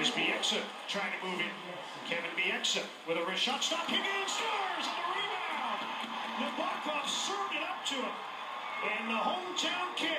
Here's Bieksa trying to move in. Kevin Bieksa with a wrist shot. Stop Higgins scores on the rebound. Nabokov served it up to him. And the hometown kid